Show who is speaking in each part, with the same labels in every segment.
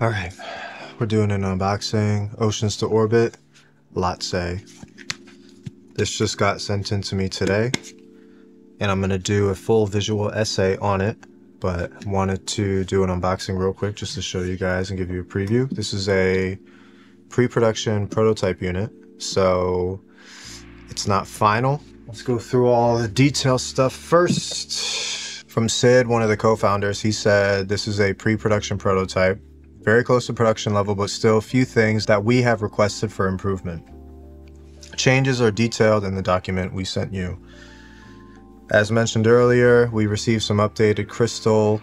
Speaker 1: All right, we're doing an unboxing. Oceans to Orbit, Lhotse. This just got sent in to me today, and I'm gonna do a full visual essay on it, but wanted to do an unboxing real quick just to show you guys and give you a preview. This is a pre-production prototype unit, so it's not final. Let's go through all the detail stuff first. From Sid, one of the co-founders, he said this is a pre-production prototype very close to production level, but still a few things that we have requested for improvement. Changes are detailed in the document we sent you. As mentioned earlier, we received some updated crystal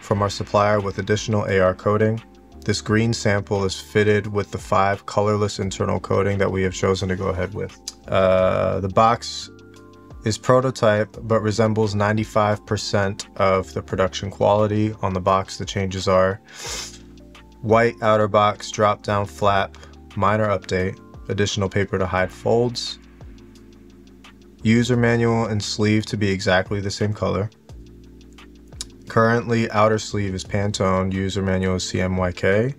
Speaker 1: from our supplier with additional AR coating. This green sample is fitted with the five colorless internal coating that we have chosen to go ahead with. Uh, the box is prototype but resembles 95% of the production quality on the box. The changes are White outer box, drop down flap, minor update, additional paper to hide folds, user manual and sleeve to be exactly the same color. Currently, outer sleeve is Pantone, user manual is CMYK.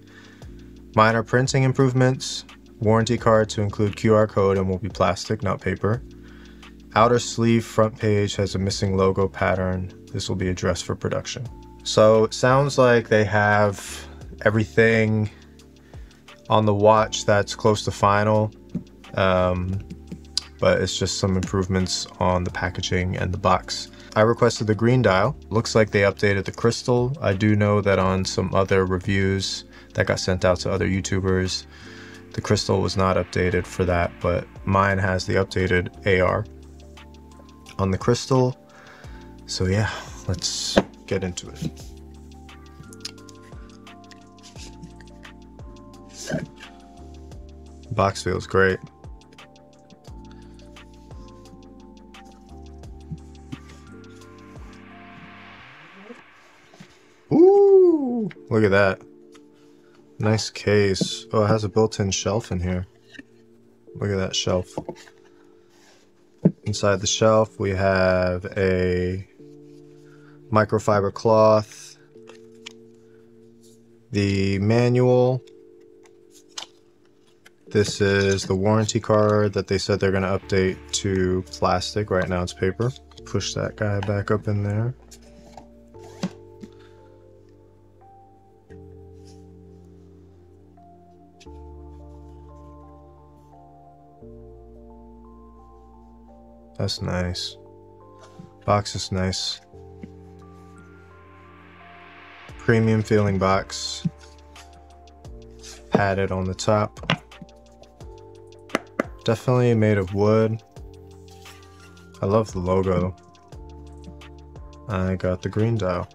Speaker 1: Minor printing improvements, warranty card to include QR code and will be plastic, not paper. Outer sleeve front page has a missing logo pattern. This will be addressed for production. So it sounds like they have everything on the watch that's close to final. Um, but it's just some improvements on the packaging and the box. I requested the green dial. Looks like they updated the crystal. I do know that on some other reviews that got sent out to other YouTubers, the crystal was not updated for that, but mine has the updated AR on the crystal. So yeah, let's get into it. Box feels great. Ooh, look at that. Nice case. Oh, it has a built-in shelf in here. Look at that shelf. Inside the shelf, we have a microfiber cloth, the manual, this is the warranty card that they said they're going to update to plastic. Right now it's paper. Push that guy back up in there. That's nice. Box is nice. Premium feeling box. Padded on the top. Definitely made of wood. I love the logo. I got the green dial.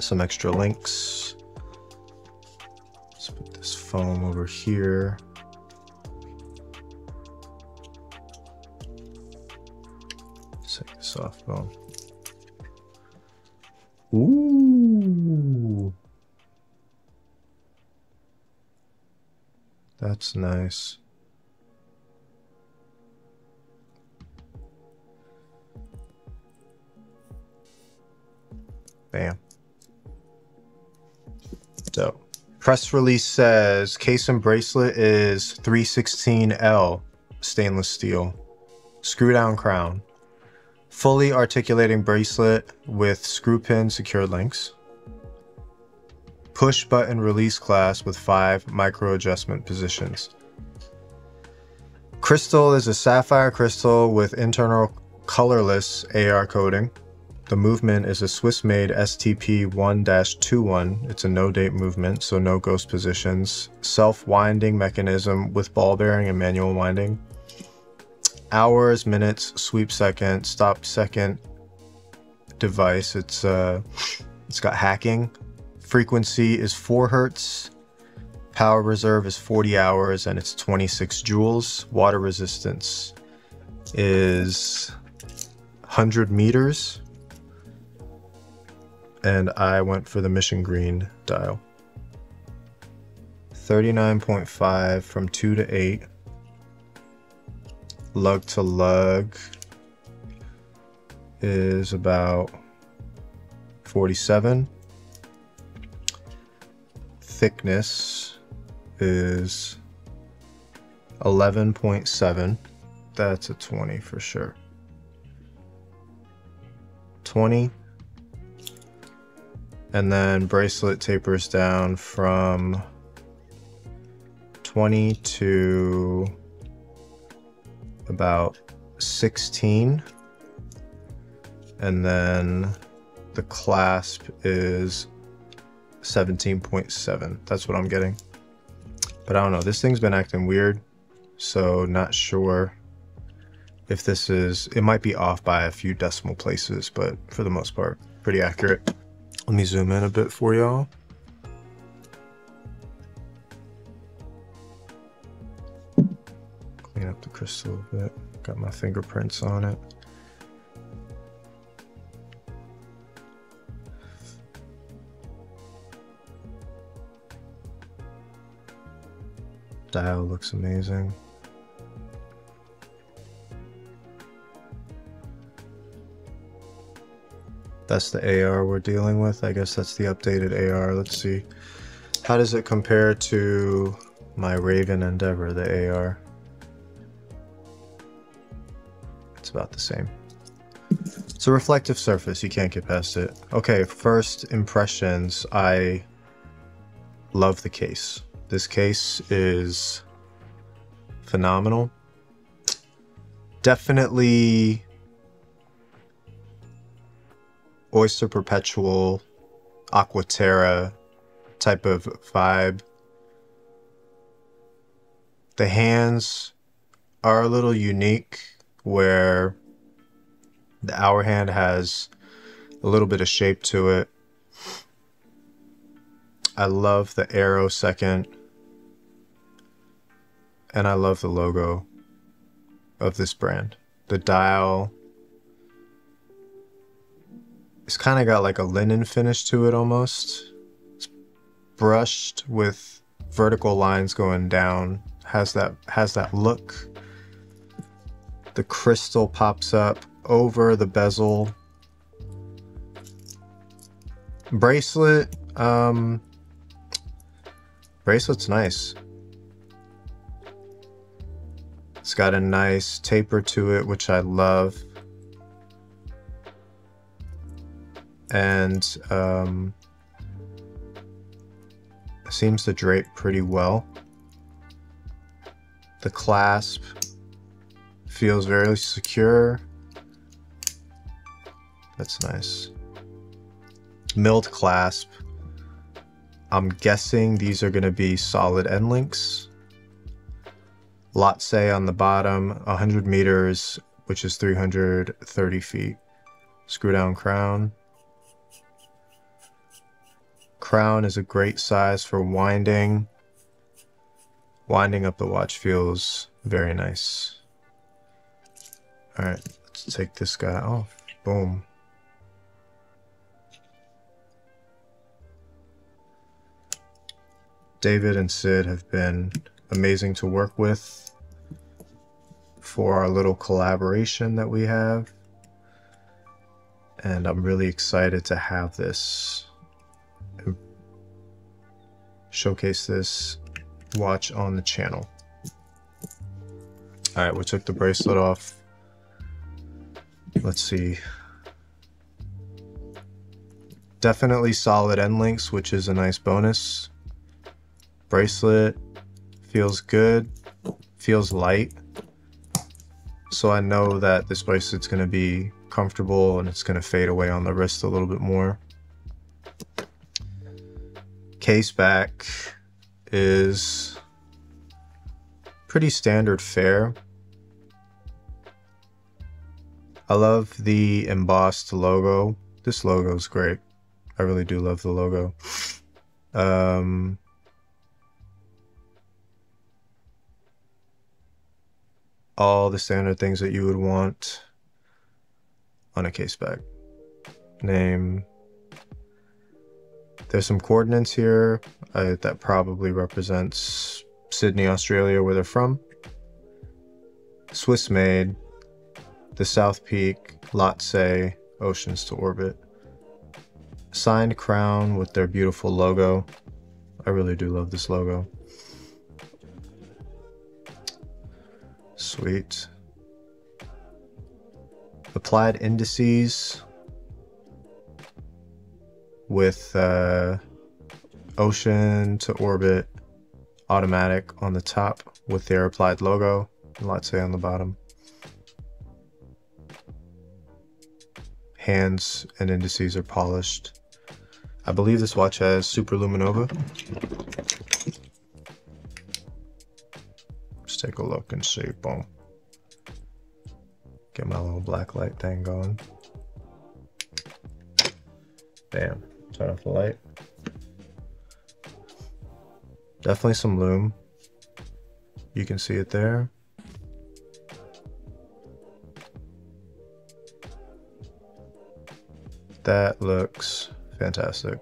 Speaker 1: Some extra links. Let's put this foam over here. Let's take foam. Ooh. That's nice. Bam. So, press release says case and bracelet is 316L stainless steel. Screw down crown. Fully articulating bracelet with screw pin secured links push button release class with five micro adjustment positions. Crystal is a sapphire crystal with internal colorless AR coating. The movement is a Swiss-made STP-1-21. It's a no-date movement, so no ghost positions. Self-winding mechanism with ball bearing and manual winding. Hours, minutes, sweep second, stop second device. It's uh, it's got hacking, frequency is 4 hertz. Power reserve is 40 hours and it's 26 jewels. Water resistance is 100 meters. And I went for the mission green dial. 39.5 from 2 to 8. Lug to lug is about 47. Thickness is 11.7. That's a 20 for sure. 20. And then bracelet tapers down from 20 to about 16. And then the clasp is 17.7. That's what I'm getting. But I don't know. This thing's been acting weird. So not sure if this is, it might be off by a few decimal places, but for the most part, pretty accurate. Let me zoom in a bit for y'all. Clean up the crystal a bit. Got my fingerprints on it. Looks amazing. That's the AR we're dealing with. I guess that's the updated AR. Let's see. How does it compare to my Raven Endeavor, the AR? It's about the same. It's a reflective surface. You can't get past it. Okay, first impressions. I love the case. This case is phenomenal. Definitely Oyster Perpetual, Aquaterra type of vibe. The hands are a little unique where the hour hand has a little bit of shape to it. I love the arrow second. And I love the logo of this brand. The dial it's kind of got like a linen finish to it almost. It's brushed with vertical lines going down. Has that has that look. The crystal pops up over the bezel. Bracelet, um bracelet's nice. Got a nice taper to it, which I love. and um, seems to drape pretty well. The clasp feels very secure. That's nice. Milled clasp. I'm guessing these are going to be solid end links. Lhotse on the bottom, 100 meters, which is 330 feet. Screw down crown. Crown is a great size for winding. Winding up the watch feels very nice. Alright, let's take this guy off. Boom. David and Sid have been amazing to work with for our little collaboration that we have. And I'm really excited to have this showcase this watch on the channel. All right, we took the bracelet off. Let's see. Definitely solid end links, which is a nice bonus. Bracelet feels good, feels light. So I know that this bracelet's gonna be comfortable and it's gonna fade away on the wrist a little bit more case back is pretty standard fare. I love the embossed logo. This logo is great. I really do love the logo. Um, all the standard things that you would want on a case back. Name, there's some coordinates here uh, that probably represents Sydney, Australia, where they're from. Swiss made, the South Peak, Lhotse, Oceans to Orbit. Signed crown with their beautiful logo. I really do love this logo. Sweet. Applied indices with uh, ocean to orbit automatic on the top with their applied logo, let's say on the bottom. Hands and indices are polished. I believe this watch has Super take a look and see. Boom. Get my little black light thing going. Bam. Turn off the light. Definitely some loom. You can see it there. That looks fantastic.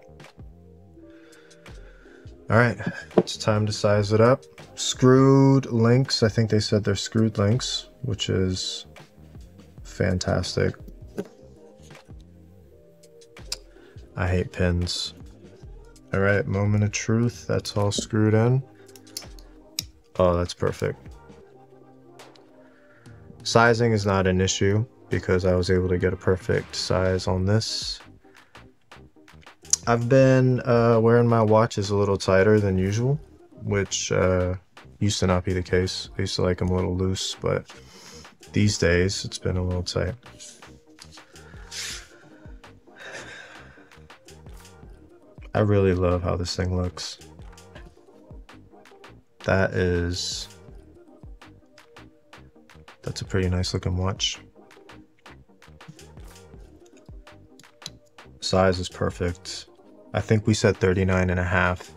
Speaker 1: All right, it's time to size it up. Screwed links, I think they said they're screwed links, which is fantastic. I hate pins. All right, moment of truth. That's all screwed in. Oh, that's perfect. Sizing is not an issue because I was able to get a perfect size on this. I've been uh, wearing my watches a little tighter than usual, which uh, used to not be the case. I used to like them a little loose, but these days it's been a little tight. I really love how this thing looks. That is... That's a pretty nice looking watch. Size is perfect. I think we said 39 and a half.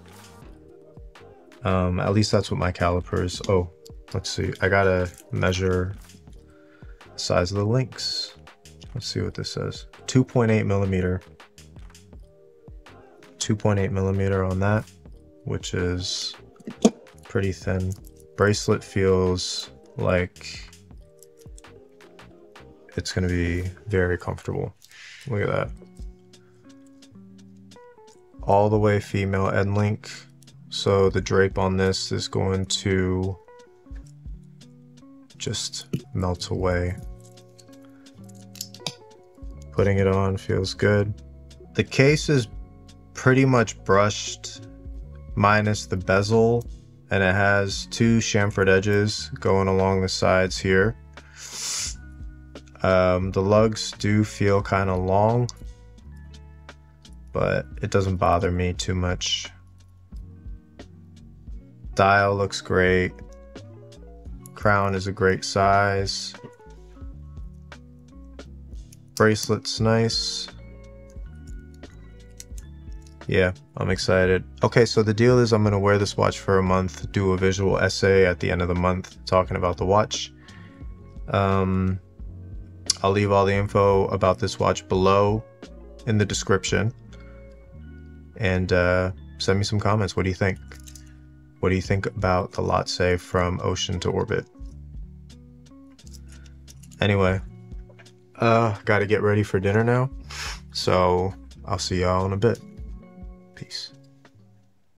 Speaker 1: Um, at least that's what my calipers. Oh, let's see. I gotta measure the size of the links. Let's see what this says. 2.8 millimeter 2.8 millimeter on that, which is pretty thin. Bracelet feels like it's to be very comfortable. Look at that. All the way female end link. So the drape on this is going to just melt away. Putting it on feels good. The case is pretty much brushed minus the bezel and it has two chamfered edges going along the sides here. Um, the lugs do feel kind of long, but it doesn't bother me too much. Dial looks great. Crown is a great size. Bracelet's nice. Yeah, I'm excited. Okay, so the deal is I'm going to wear this watch for a month, do a visual essay at the end of the month talking about the watch. Um, I'll leave all the info about this watch below in the description. And uh, send me some comments. What do you think? What do you think about the Lhotse from Ocean to Orbit? Anyway, uh, gotta get ready for dinner now. So I'll see y'all in a bit. Peace.